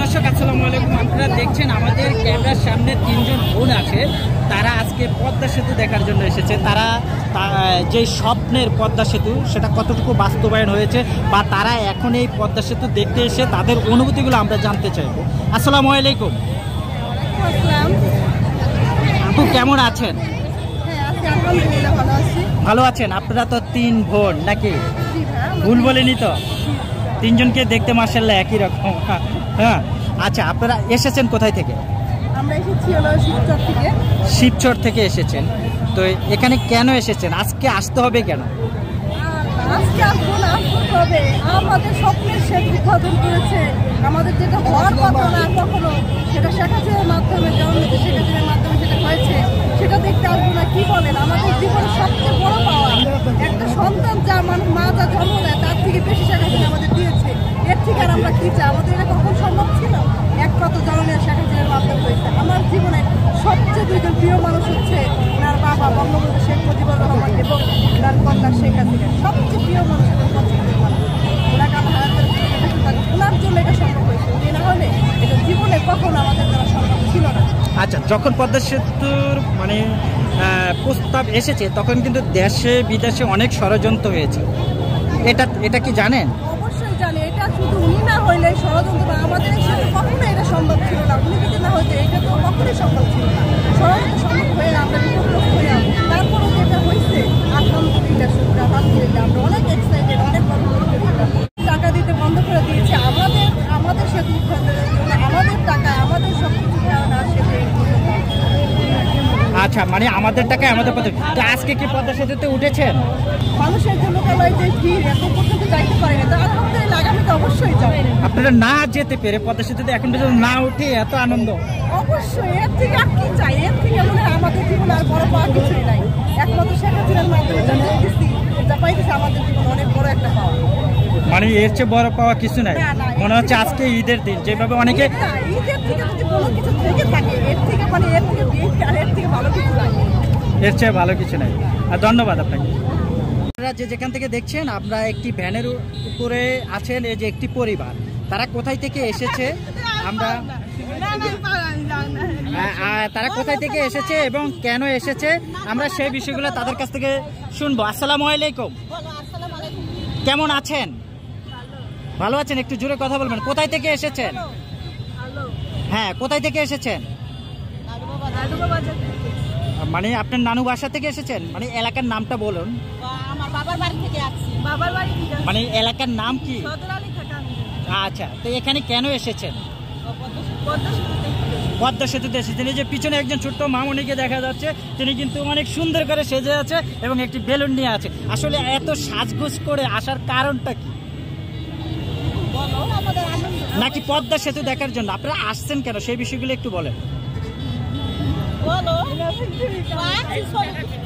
দর্শক আলাইকুম। আপনারা দেখছেন আমাদের ক্যামেরার সামনে তিনজন বোন আছে। তারা আজকে পদ্মা সেতু দেখার জন্য এসেছে। তারা যে স্বপ্নের পদ্মা সেতু, সেটা কতটুকু বাস্তবায়ন হয়েছে বা তারা এখন এই পদ্মা সেতু দেখতে এসে তাদের অনুভূতিগুলো আমরা জানতে চাইব। আসসালামু আলাইকুম। আপু কেমন আছেন? হ্যাঁ ভালো আছেন? আপনারা তো তিন বোন নাকি? ভুল বলেনি তো? তিনজনকে দেখতে মার্শাল্লাহ একই রকম। হ্যাঁ আচ্ছা আপনারা এসেছেন কোথায় থেকে? শিবচর থেকে এসেছেন। তো এখানে কেন এসেছেন? আজকে আসতে হবে কেন? আজকে আমাদের স্বপ্নের সেতু উদ্বোধন করেছে। আমাদের যেটা হওয়ার কথা না কখনো সেটা শেখ হাসিনার মাধ্যমে জন্মতে শেখ হাসিনার মাধ্যমে সেটা হয়েছে সেটা দেখতে আসব না কি বলেন, আমাদের জীবনের সবচেয়ে বড় পাওয়া একটা সন্তান যা মানুষ মা যা জন্ম দেয়, তার থেকে বেশি শেখ হাসিনা আমাদের দিয়েছে। এর থেকে আর আমরা কি চাই? আমাদের এটা কখন সম্ভব ছিল? একমাত্র জননীয় শেখ হাসিনার মাধ্যমে হয়েছে আমার জীবনে সবচেয়ে দুইজন প্রিয় মানুষ হচ্ছে ওনার বাবা বঙ্গবন্ধু শেখ মুজিবুর রহমান এবং ওনার কন্যা শেখ হাসিনা। সবচেয়ে আচ্ছা যখন পদ্মা সেতুর মানে প্রস্তাব এসেছে, তখন কিন্তু দেশে বিদেশে অনেক ষড়যন্ত্র হয়েছে। এটা এটা কি জানেন? অবশ্যই জানি, এটা শুধু উনি না হইলে ষড়যন্ত্র আমাদের সাথে কখনো এটা সম্ভব ছিল না। উনি যদি না হইতে এটা তো কখনোই সম্ভব ছিল না। সম্ভব হয়ে আমরা বিপদগ্রস্ত হয়ে আসব তারপরও যেটা হয়েছে আলহামদুলিল্লাহ শুক্র আলহামদুলিল্লাহ আমরা অনেক এক্সাইটেড অনেক গর্ব করি টাকা দিতে বন্ধ করে দিয়েছে আমাদের আমাদের সেতু উদ্বোধনের জন্য আমাদের টাকা আমাদের সব কিছু না সেতু আচ্ছা মানে আমাদের টাকায় আমাদের পথে তো আজকে কি পদ্মা সেতুতে উঠেছেন? মানুষের এই যে ভিড় এত পর্যন্ত যাইতে পারে না। আলহামদুলিল্লাহ আগামীতে অবশ্যই যাবে। আপনারা না যেতে পেরে পদ্মা সেতুতে এখন পর্যন্ত না উঠে এত আনন্দ? অবশ্যই এর থেকে আর কি চাই? এর থেকে মনে হয় আমাদের জীবনে আর বড় পাওয়া কিছুই নাই। একমাত্র শেখ হাসিনার মাধ্যমে যা পাইতেছি আমাদের জীবন অনেক বড় একটা পাওয়া। মানে এর চেয়ে বড় পাওয়া কিছু নাই মনে হচ্ছে আজকে ঈদের দিন যেভাবে অনেকে এর থেকে মানে এর থেকে বেশি আর এর থেকে ভালো কিছু নাই এর চেয়ে ভালো কিছু নাই আর ধন্যবাদ আপনাকে আপনারা যে যেখান থেকে দেখছেন আমরা একটি ভ্যানের উপরে আছেন এই যে একটি পরিবার তারা কোথায় থেকে এসেছে আমরা তারা কোথায় থেকে এসেছে এবং কেন এসেছে আমরা সেই বিষয়গুলো তাদের কাছ থেকে শুনব আসসালামু আলাইকুম কেমন আছেন ভালো আছেন? একটু জোরে কথা বলবেন। কোথায় থেকে এসেছেন? হ্যাঁ কোথায় থেকে এসেছেন? মানে আপনার নানু বাসা থেকে এসেছেন? মানে এলাকার নামটা বলুন। আমার বাবার বাড়ি থেকে আসছি। বাবার বাড়ি মানে এলাকার নাম কি? আচ্ছা তো এখানে কেন এসেছেন? পদ্মা সেতুতে এসেছেন। এই যে পিছনে একজন ছোট্ট মামনিকে দেখা যাচ্ছে তিনি কিন্তু অনেক সুন্দর করে সেজে আছে এবং একটি বেলুন নিয়ে আছে। আসলে এত সাজগোজ করে আসার কারণটা কি? নাকি পদ্মা সেতু দেখার জন্য? আপনারা আসছেন কেন? সেই বিষয়গুলো একটু বলেন। বলো।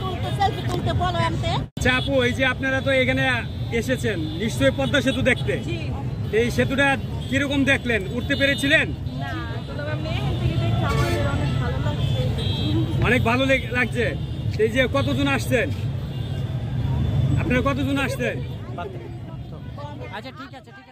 তুলতে সেলফি তুলতে বলো আনতে আচ্ছা আপু এই যে আপনারা তো এখানে এসেছেন নিশ্চয়ই পদ্মা সেতু দেখতে। এই সেতুটা কীরকম দেখলেন? উঠতে পেরেছিলেন? অনেক ভালো লাগছে। এই যে কতজন আসছেন? আপনারা কতজন আসছেন? আচ্ছা ঠিক আছে ঠিক আছে।